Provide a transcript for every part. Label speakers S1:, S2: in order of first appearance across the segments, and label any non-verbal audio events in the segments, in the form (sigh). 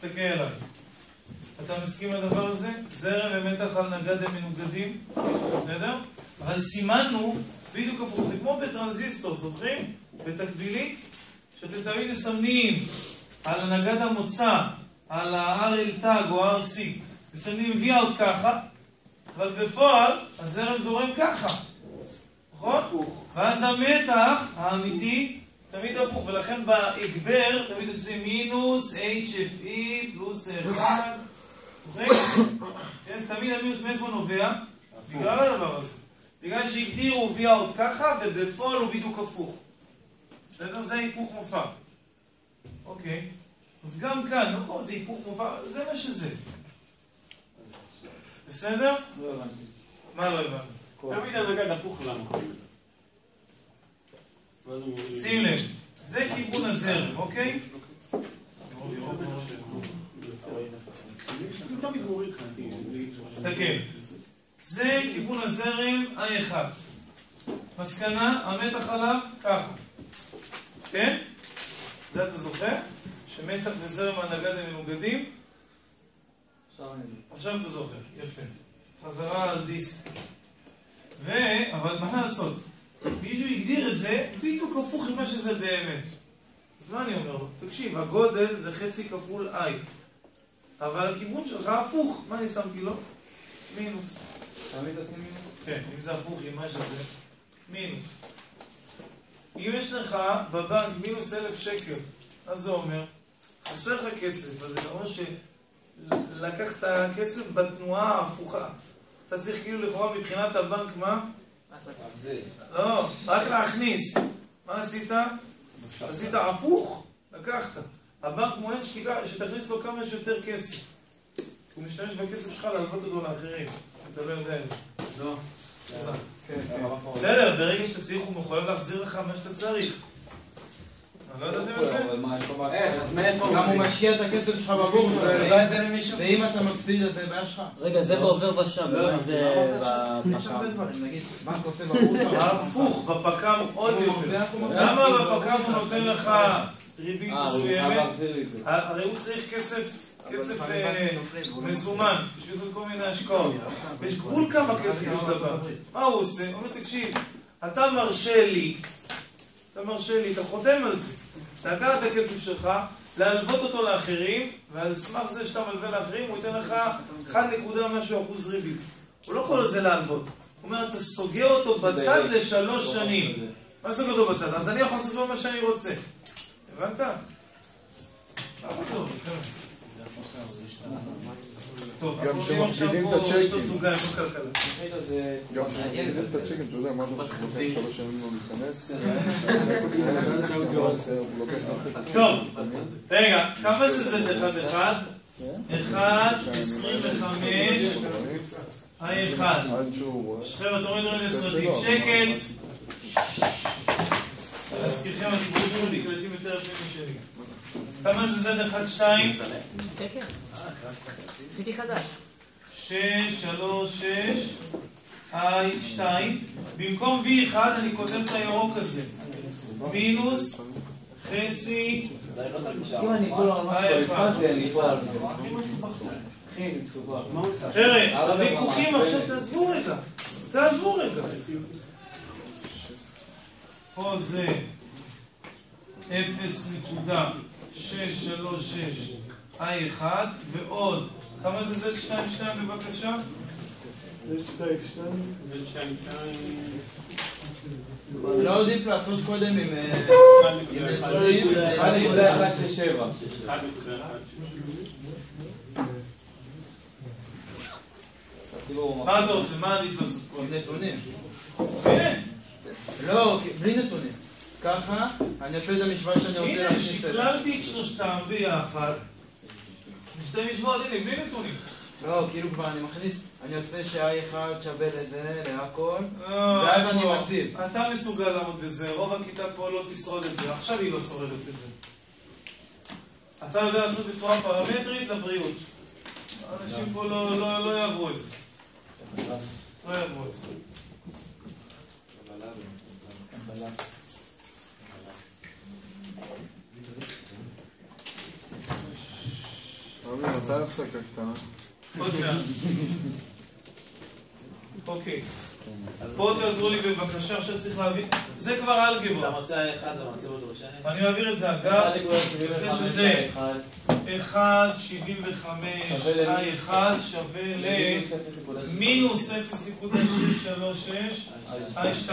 S1: תסתכל עליי. אתה מסכים לדבר הזה? זרם ומתח על נגד הם מנוגדים, בסדר? אבל סימנו בדיוק הפוך, זה כמו בטרנזיסטור, זוכרים? בתקבילית, שאתם תמיד מסמנים על הנגד המוצא, על ה-RL תג או RC, מסמנים וי עוד ככה, אבל בפועל הזרם זורם ככה, נכון? ואז המתח האמיתי תמיד הפוך, ולכן בהגבר תמיד עושים מינוס HFE פלוס 1, כן, תמיד המינוס מאיפה נובע? בגלל הדבר הזה. בגלל שהגדירו וי עוד ככה, ובפועל הוא בדיוק הפוך. בסדר? זה היפוך מופע. אוקיי. אז גם כאן, לא קוראים לזה היפוך מופע, זה מה שזה. בסדר?
S2: לא הבנתי.
S1: מה לא הבנתי?
S3: תמיד הנגד הפוך למה.
S1: שים לב, זה כיוון הזרם, אוקיי? תסתכל. זה כיוון הזרם ה-1. מסקנה, המתח עליו ככה. כן? זה אתה זוכר? שמתח וזרם הנגד הם מנוגדים?
S2: עכשיו
S1: אתה זוכר, יפה. חזרה על דיסק. ו... אבל מה לעשות? מישהו הגדיר את זה בדיוק הפוך ממה שזה באמת. אז מה אני אומר לו? תקשיב, הגודל זה חצי כפול i. אבל הכיוון שלך הפוך. מה אני שמתי לו? מינוס.
S2: תמיד עושים מינוס?
S1: כן, אם זה הפוך עם מה שזה, מינוס. אם יש לך בבנק מינוס אלף שקל, מה זה אומר? חסר לך כסף, אז זה אומר שלקחת כסף בתנועה ההפוכה. אתה צריך כאילו לכאורה מבחינת הבנק מה? לא, רק להכניס. מה עשית? עשית הפוך, לקחת. הבנק מעוניין שתכניס לו כמה שיותר כסף. הוא משתמש בכסף שלך להלוות אותו לאחרים. אתה לא יודע את זה.
S2: לא. כן, כן.
S1: בסדר, ברגע שאתה צריך הוא מחויב להחזיר לך מה שאתה צריך.
S3: איך? אז מאיפה?
S4: גם הוא משקיע את הכסף שלך בבורסה,
S2: תדע את זה למישהו?
S4: ואם אתה מפסיד אז זה בעיה שלך.
S5: רגע, זה בעובר ושב,
S3: לא,
S5: זה
S4: יש
S5: בפק"ם?
S4: הרבה דברים, נגיד, בנק עושה בבורסה, (laughs)
S1: הפוך, בפק"ם עוד יותר. למה בפק"ם הוא נותן לך ריבית
S2: אה, הוא חייב
S1: מסוימת? הרי הוא צריך כסף, כסף אה,
S4: לא
S1: מזומן, בשביל לעשות כל מיני השקעות. יש גבול כמה כסף יש לבנק. מה הוא עושה? הוא אומר, תקשיב, אתה מרשה לי, אתה מרשה לי, אתה חותם על זה. לקחת את הכסף שלך, להלוות אותו לאחרים, ועל סמך זה שאתה מלווה לאחרים, הוא ייתן לך 1 נקודה משהו אחוז ריבית. הוא לא קורא לזה להלוות. הוא אומר, אתה סוגר אותו בצד לשלוש שנים. מה סוגר אותו בצד? אז אני יכול לעשות לו מה שאני רוצה. הבנת? למה זה? טוב,
S6: גם לא
S1: כשמחזירים
S6: את הצ'קים, גם כשמחזירים את הצ'קים, אתה יודע, מה אתה חושב שלוש שנים לא להיכנס? לא לא
S1: טוב, רגע, כמה זה זה דרך אחד? אחד, עשרים וחמש, אחד.
S6: שכם, אתה רואה
S1: דברים לסרטים. שקל. אה? להזכירכם, הדיבורים נקלטים יותר משלי. כמה זה זד
S5: 1, 2? עשיתי חדש.
S1: שש, שלוש, שש, איי, שתיים. במקום V1 אני כותב את הירוק הזה. מינוס, חצי, אה. חבר'ה, הוויכוחים עכשיו, תעזבו רגע. תעזבו רגע. פה זה 0.636 I1 ועוד, כמה זה Z22 בבקשה?
S4: לא עדיף לעשות קודם עם אה, עם נתונים,
S2: אחד נקודה אחד שש שבע. הציבור
S1: מה אתה רוצה? מה עדיף לעשות פה?
S4: עם נתונים.
S1: הנה,
S4: לא, בלי נתונים. ככה, אני עושה את המשוואה שאני רוצה
S1: הנה,
S4: להכניס אליה.
S1: שקללתי את שלושתם ביחד. שתי משוואות, הנה, בלי נתונים.
S4: לא, כאילו כבר אני מכניס, אני עושה שה-1 שווה לזה, להכל,
S1: לא,
S4: ואז אני
S1: לא.
S4: מציב.
S1: אתה מסוגל לעמוד בזה, רוב הכיתה פה לא תשרוד את זה, עכשיו היא לא שורדת את זה. אתה יודע לעשות בצורה פרמטרית לבריאות. אנשים פה לא, לא, לא יעברו את זה. לא יעברו את זה.
S6: עמי, מתי הפסקה קטנה?
S1: עוד מעט. אוקיי. אז בואו תעזרו לי בבקשה, עכשיו צריך להבין. זה כבר
S2: אתה
S1: אלגברה.
S2: מוצא אחד ומוצא אותו בשני?
S1: אני מעביר את זה אגב. זה שזה 1, 75, I1 שווה ל... מינוס 0.636 I2.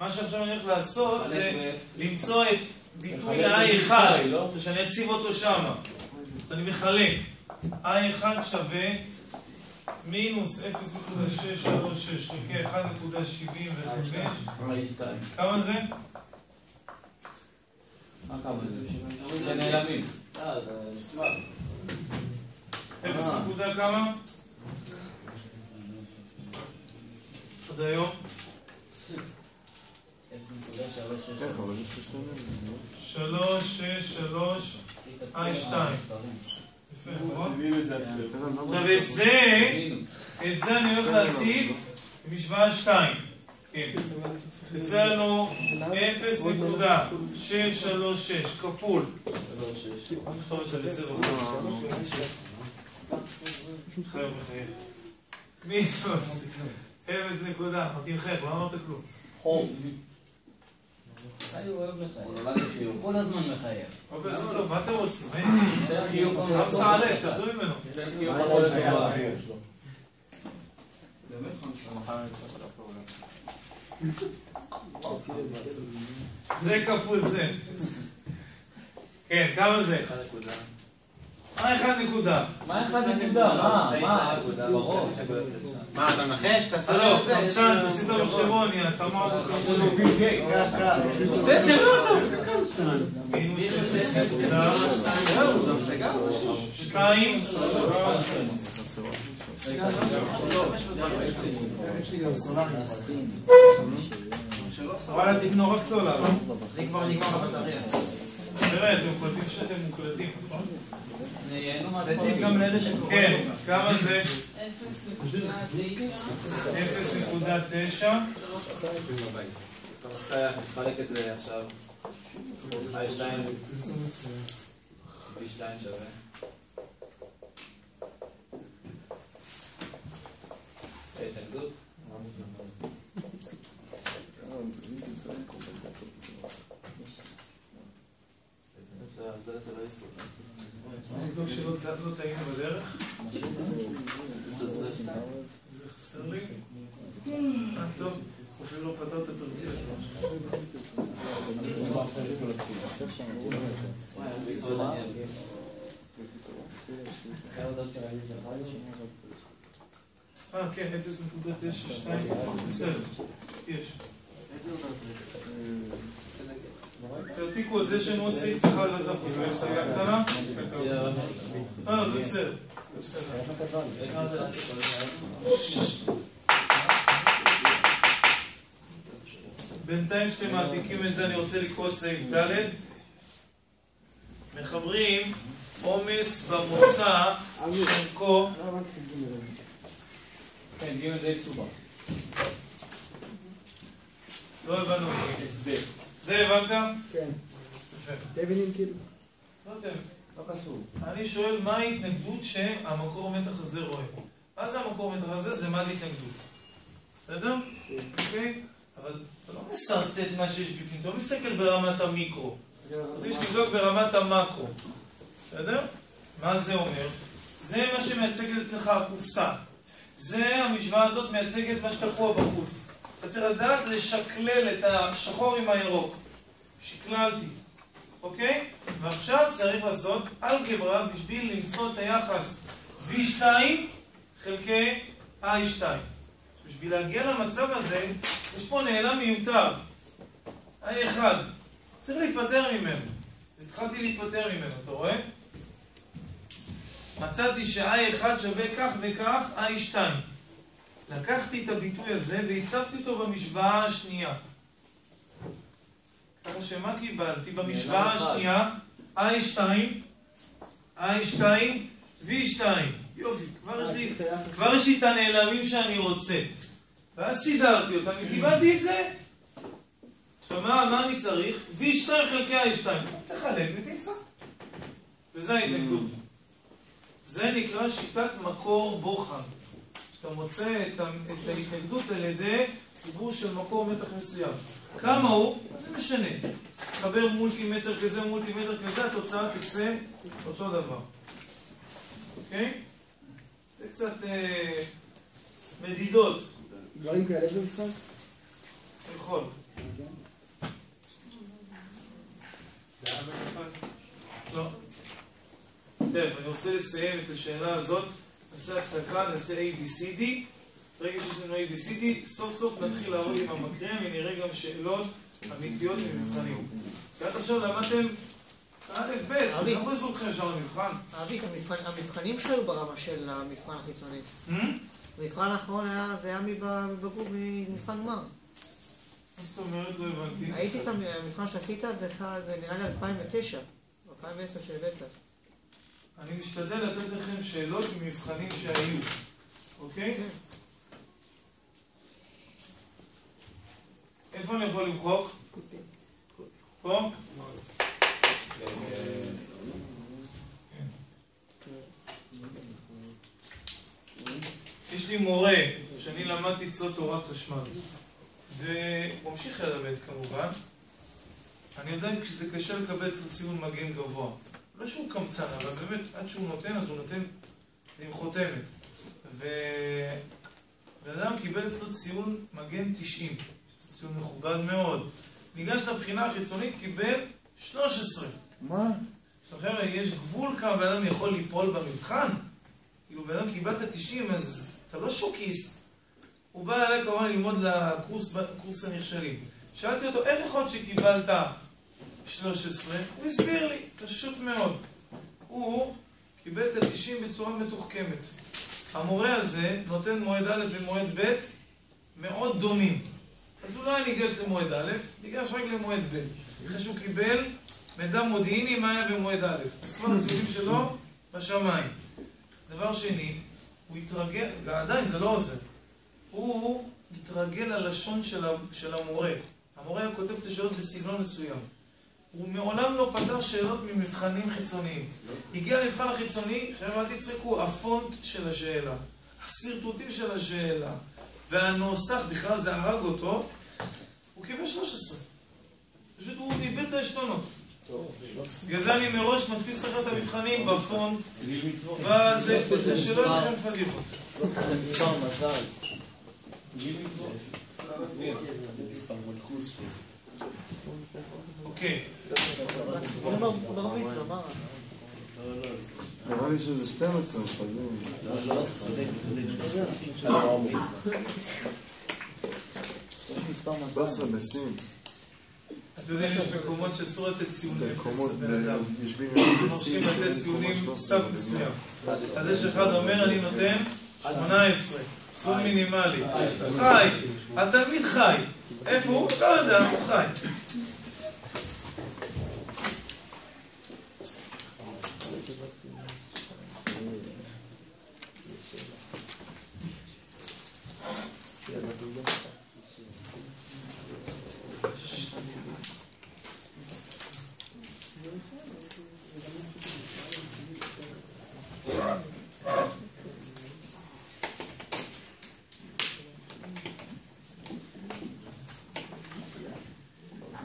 S1: מה שעכשיו אני הולך לעשות זה למצוא את ביטוי ל-I1, שאני אציב אותו שם. אני מחלק. I1 שווה מינוס 0.636 חלקי 1.75. כמה זה?
S2: מה כמה זה? זה נעלמים. אה, זה סבב.
S1: 0 נקודה כמה? עד היום?
S6: איך, אבל יש לך שתי מילים.
S1: 3, 6, 3, I2. יפה, נכון?
S3: עכשיו.
S6: למה
S1: עכשיו את זה, את זה אני הולך להציב במשוואה 2. כן. יצא לנו 0.636 כפול. נכתוב את זה בצבע. חייב מחייך. מינוס 0 נקודה. תמחק, לא אמרת כלום.
S5: הוא אוהב לחייך. כל הזמן מחייך.
S1: אוקיי, מה? חמסה עלק, תרדו ממנו. זה כפול זה. כן, כמה זה? מה אחד נקודה?
S2: מה אחד נקודה? מה? מה?
S4: מה, אתה מנחש? תעשה
S1: הלו,
S4: את זה.
S1: קמצן, תוציא את המחשבוני, אתה אמרת כמוני. מינוס אפס נקודה
S4: זהו, זה הפסקה?
S1: שתיים,
S4: וואלה, תקנו רק סולר. אני כבר נגמר הבטריה.
S1: תראה, אתם קולטים שאתם מוקלטים, נכון? כן, כמה זה? 0.9
S2: אתה מחלק את זה עכשיו. I2 B2 שווה. התנגדות?
S6: ערן, אם זה זה, כל כך טוב.
S2: זה לא יסוד.
S1: נבדוק שלא לא טעינו בדרך. זה חסר לי. אה, טוב, אפילו לא פתרת את התרגיל. אה, כן, 0.92, בסדר, יש. תעתיקו את זה שאין עוד סעיף אחד לזה, אנחנו עושים הסתייגה קטנה. אה, זה בסדר, זה בסדר. בינתיים שאתם מעתיקים את זה, אני רוצה לקרוא את סעיף ד'. מחברים עומס במוצא, חלקו,
S2: כן, ג' די מסובך.
S1: לא הבנו. זה הבנת?
S7: כן.
S1: יפה.
S7: דבינים כאילו.
S1: לא יודע.
S2: לא קשור.
S1: אני שואל מה ההתנגדות שהמקור מתח הזה רואה. מה זה המקור מתח הזה? זה מה זה התנגדות. בסדר? אוקיי? אבל אתה לא מסרטט מה שיש בפנים, אתה לא מסתכל ברמת המיקרו. אז יש לבדוק ברמת המקרו. בסדר? מה זה אומר? זה מה שמייצגת לך הקופסה. זה, המשוואה הזאת מייצגת מה שתקוע בחוץ. אתה צריך לדעת לשקלל את השחור עם הירוק. שקללתי. אוקיי? ועכשיו צריך לעשות אלגברה בשביל למצוא את היחס V2 חלקי I2. בשביל להגיע למצב הזה, יש פה נעלם מיותר. I1. צריך להיפטר ממנו. התחלתי להיפטר ממנו, אתה רואה? מצאתי ש-I1 שווה כך וכך I2. לקחתי את הביטוי הזה והצבתי אותו במשוואה השנייה. ככה שמה קיבלתי במשוואה השנייה? I2, I2, V2. יופי, כבר יש לי, כבר יש לי את הנעלמים שאני רוצה. ואז סידרתי אותם וקיבלתי את זה. עכשיו מה, מה אני צריך? V2 חלקי I2. תחלק ותמצא. וזה ההתנגדות. זה נקרא שיטת מקור בוחן. שאתה מוצא את את ההתנגדות על ידי חיבור של מקור מתח מסוים. כמה הוא? זה משנה. חבר מולטימטר כזה, מולטימטר כזה, התוצאה תצא אותו דבר. אוקיי? זה קצת אה, מדידות.
S6: דברים כאלה יש במבחן?
S1: יכול. לא. טוב, אני רוצה לסיים את השאלה הזאת. נעשה הפסקה, נעשה ABCD. ברגע שיש לנו ABCD, סוף סוף נתחיל לעבוד עם המקרן ונראה גם שאלות אמיתיות ממבחנים. כי עד עכשיו למדתם א', ב', אני לא מזור אתכם ישר למבחן.
S7: אבי, המבחנים שלו ברמה של המבחן החיצוני. המבחן האחרון היה, זה היה מב- מבגרות ממבחן גמר.
S1: מה זאת אומרת? לא הבנתי.
S7: הייתי את המבחן שעשית, זה נראה לי 2009, 2010 שהבאת.
S1: אני משתדל לתת לכם שאלות ממבחנים שהיו, אוקיי?
S7: כן.
S1: איפה אני יכול למחוק? פה? יש לי מורה שאני למדתי אצלו תורת חשמל והוא ממשיך ללמד כמובן אני יודע שזה קשה לקבל אצלו ציון מגן גבוה לא שהוא קמצן, אבל באמת עד שהוא נותן אז הוא נותן עם חותמת ובן אדם קיבל אצלו ציון מגן 90 שזה ציון מכובד מאוד ניגש לבחינה החיצונית, קיבל 13
S6: מה?
S1: חבר'ה, יש גבול כמה בן אדם יכול ליפול במבחן. כאילו, בן אדם קיבלת 90, אז אתה לא שוקיסט. הוא בא אליי כמובן ללמוד לקורס קורס הנכשלים. שאלתי אותו, איך יכול להיות שקיבלת 13? הוא הסביר לי, פשוט מאוד. הוא קיבל את ה-90 בצורה מתוחכמת. המורה הזה נותן מועד א' ומועד ב' מאוד דומים. אז הוא לא היה ניגש למועד א', ניגש רק למועד ב'. אחרי שהוא קיבל מידע מודיעיני מה היה במועד א'. אז כבר הציונים שלו בשמיים. דבר שני, הוא התרגל, ועדיין זה לא עוזר. הוא התרגל ללשון של, המורה. המורה היה כותב את השאלות בסגנון מסוים. הוא מעולם לא פתר שאלות ממבחנים חיצוניים. הגיע למבחן החיצוני, חבר'ה אל תצחקו, הפונט של השאלה, השרטוטים של השאלה, והנוסח, בכלל זה הרג אותו, הוא קיבל 13. פשוט הוא איבד את העשתונות. בגלל זה אני מראש מדפיס לך את המבחנים בפונט, כדי שלא יהיו לכם פדיחות.
S5: זה מספר מזל.
S1: אוקיי,
S7: הוא מה?
S6: נראה לי שזה 12 משתדלים.
S5: לא, 13.
S4: יש מספר מזל.
S6: 13 בסין.
S1: אתה יודע, יש מקומות שאסור לתת ציון אפס לבן אדם. מרשים לתת ציונים סף מסוים. אז יש אחד אומר, אני נותן 18, ציון מינימלי. חי, התלמיד חי. איפה הוא? לא יודע, הוא חי.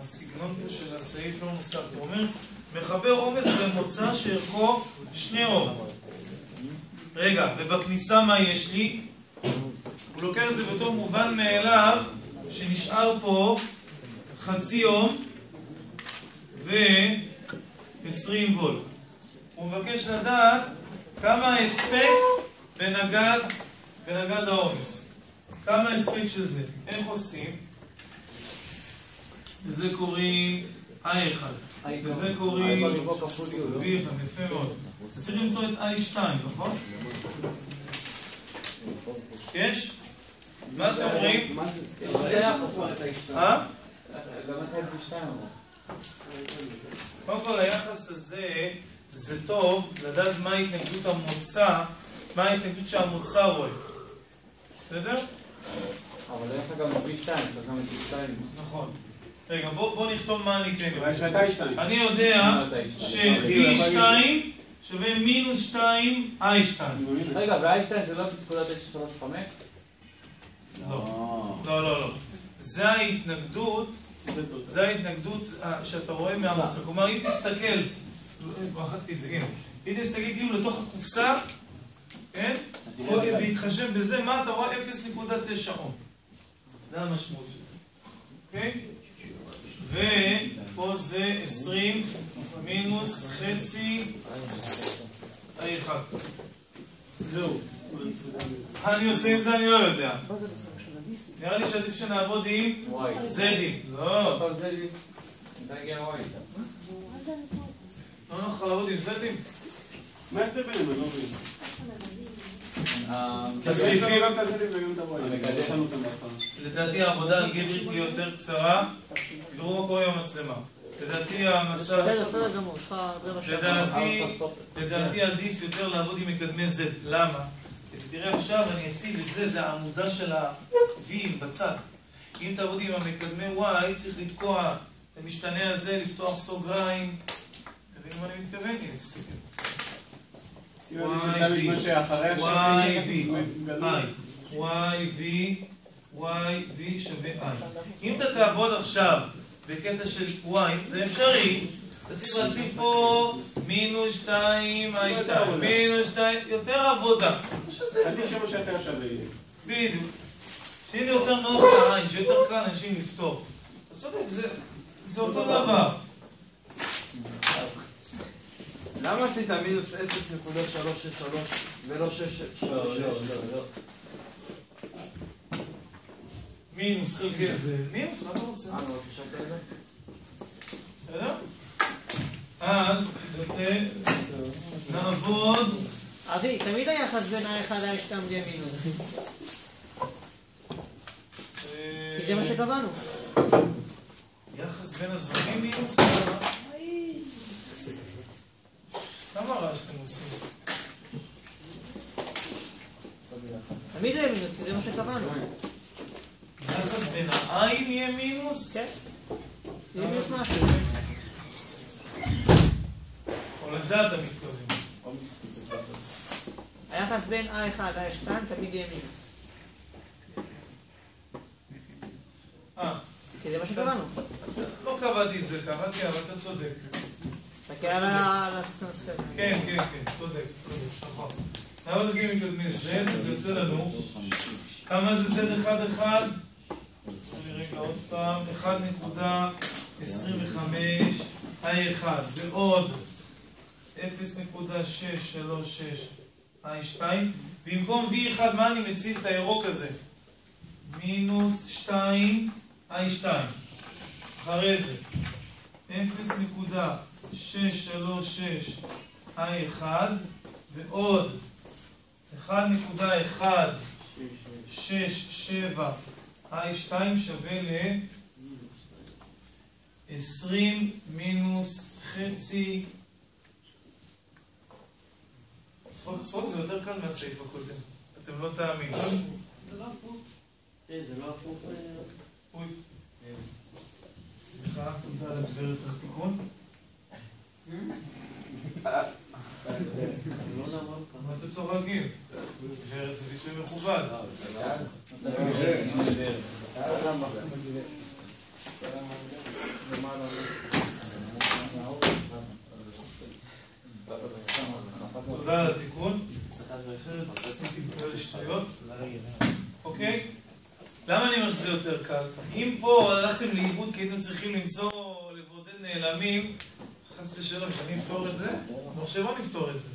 S1: הסגנון פה של הסעיף לא מוסר. הוא אומר, מחבר עומס במוצא שערכו שני אור. רגע, ובכניסה מה יש לי? הוא לוקח את זה בתור מובן מאליו, שנשאר פה חצי אום ו-20 וולט. הוא מבקש לדעת כמה ההספק בנגד, בנגד העומס. כמה ההספק של זה. איך עושים? לזה קוראים I1, לזה קוראים V1, יפה מאוד. צריך למצוא את I2, נכון? יש? מה אתם אומרים? אה? קודם כל היחס הזה, זה טוב לדעת מה ההתנגדות המוצא, מה ההתנגדות שהמוצא רואה. בסדר?
S5: אבל אין לך גם פי שתיים, אתה גם פי שתיים.
S1: נכון. רגע, בוא, בוא נכתוב מה אני כן. אני יודע ש-V2 שווה מינוס 2 i2.
S5: רגע, ואיינשטיין זה לא פקודה 935?
S1: לא, לא, לא, לא. זה ההתנגדות, זה ההתנגדות אה, שאתה רואה מהמצב. כלומר, אם תסתכל, מחקתי את זה, הנה. אם תסתכל כאילו לתוך הקופסה, כן? בהתחשב בזה, מה אתה רואה? 0.9 אום. זה המשמעות של זה. אוקיי? ופה זה 20 מינוס חצי ה-1.
S3: זהו.
S1: מה אני עושה עם זה אני לא יודע. נראה לי שעדיף שנעבוד עם. זדים. לא,
S5: וואי.
S1: לא נוכל לעבוד עם זדים.
S3: מה ההבדל ביניהם? אני לא מבין.
S1: הסעיפים-
S3: בהתחלה.
S1: לדעתי העבודה האלגברית תהיה יותר קצרה. תראו מה קורה עם המצלמה. לדעתי המצב...
S7: בסדר, בסדר גמור, יש לך רבע שעה.
S1: לדעתי, לדעתי עדיף יותר לעבוד עם מקדמי Z. למה? תראה עכשיו אני אציב את זה, זה העמודה של ה-V בצד. אם תעבוד עם המקדמי Y, צריך לתקוע את המשתנה הזה, לפתוח סוגריים. תבינו מה אני מתכוון? הנה, תסתכל.
S3: אם שאחרי השם,
S1: YV,
S3: גדול.
S1: I, YV, YV שווה I. אם אתה תעבוד עכשיו בקטע של Y, זה אפשרי, אתה צריך להציב פה מינוס 2, I2, מינוס 2, יותר עבודה.
S3: עדיף שמה שאחרי השווה יהיה.
S1: בדיוק. שיהיה לי יותר נוח לעין, שיהיה יותר קל לאנשים לפתור. אתה צודק, זה- זה אותו דבר.
S4: למה עשית מינוס 0.363 ולא 6?
S5: לא, לא, לא, לא.
S1: מינוס חלקי זה, מינוס, מה אתה רוצה?
S4: אה, נו, חשבת על זה?
S1: בסדר? אז יוצא, נעבוד,
S7: אבי, תמיד היחס בין ה-1 ל-2 יהיה מינוס. כי זה מה שקבענו.
S1: יחס בין הזרמים מינוס כמה? כמה רעש אתם עושים?
S7: תמיד זה מינוס, כי זה מה שקבענו.
S1: בין העין יהיה מינוס?
S7: כן. אם יש משהו.
S1: או לזה אתה מתכוון.
S7: היחס בין I1 ל-I2 תמיד יהיה מינוס.
S1: אה.
S7: כי זה מה שקבענו.
S1: לא קבעתי את זה, קבעתי, אבל אתה צודק.
S7: תסתכל על הסנסר.
S1: כן, כן, כן, צודק, צודק, נכון. אבל לפי מקדמי Z, אז יוצא לנו כמה זה Z1-1? רגע עוד פעם, 1.25 I1 ועוד 0.636 I2 במקום V1 מה אני מציב את הירוק הזה? מינוס 2 I2 אחרי זה 0.636 I1 ועוד 1.167 I2 שווה ל-20 מינוס חצי צחוק צחוק זה יותר קל מהסעיף הקודם, אתם לא תאמינו.
S2: כן, זה לא הפוך.
S1: אוי. סליחה, תודה לגברת על התיקון.
S2: לא.
S1: מה אתם צוחקים? גברת זה ביטוי מכובד. תודה על התיקון. אוקיי? למה אני אומר שזה יותר קל? אם פה הלכתם לאיבוד כי הייתם צריכים למצוא לבודד נעלמים, חס ושלום, שאני אפתור את זה? המחשבון יפתור את זה.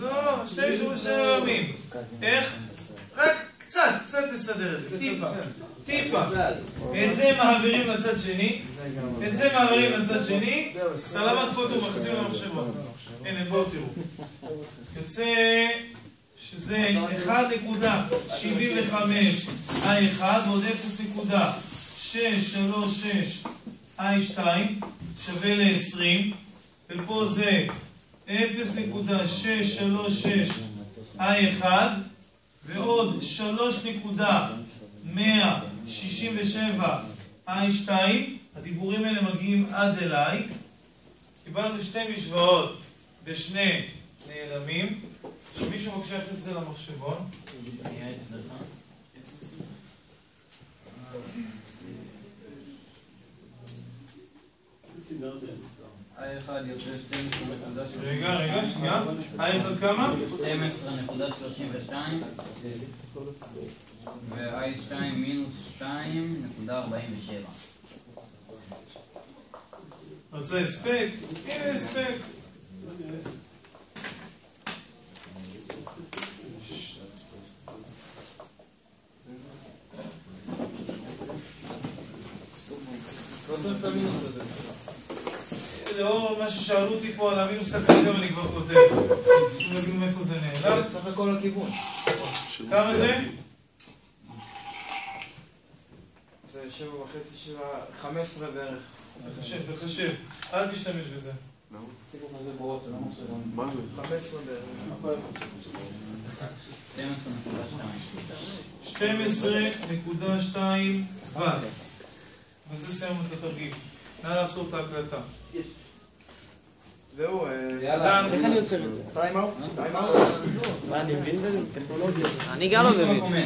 S1: לא, של נעלמים. איך? רק קצת, קצת נסדר את זה. טיפה. טיפה. את זה מעבירים לצד שני, את זה מעבירים לצד שני, סלמת קוטו מחזיר למחשבון. הנה, בואו תראו. יוצא שזה 1.75 I1 ועוד 0.636 I2 שווה ל-20 ופה זה 0.636 I1 ועוד 3.167 I2 הדיבורים האלה מגיעים עד אליי. קיבלנו שתי משוואות בשני נעלמים, שמישהו בבקשה את זה למחשבון.
S2: היה אצלך? ה-1 יוצא 12.32
S1: רגע, רגע, שנייה. ה-1 כמה?
S2: 12.32 ו-i2 מינוס 2.47
S1: רצה הספק? הנה הספק.
S4: לא צריך את המינוס הזה.
S1: לאור מה ששאלו אותי פה על המינוס הקודם אני כבר כותב. צריכים להגיד מאיפה זה נעלם.
S4: סך הכל הכיוון.
S1: כמה זה?
S4: זה שבע וחצי, שבע, חמש עשרה בערך.
S1: תחשב, תחשב. אל תשתמש בזה.
S6: מה זה?
S4: חמש עשרה בערך.
S2: 12.2
S1: 12.2 ו. וזה סיימנו את התרגיל. נא לעצור את ההקלטה.
S4: זהו, אה,
S1: יאללה.
S7: איך אני עוצר את זה?
S4: טיים אאוט?
S7: מה, אני מבין בזה? טכנולוגיה. אני גם לא מבין.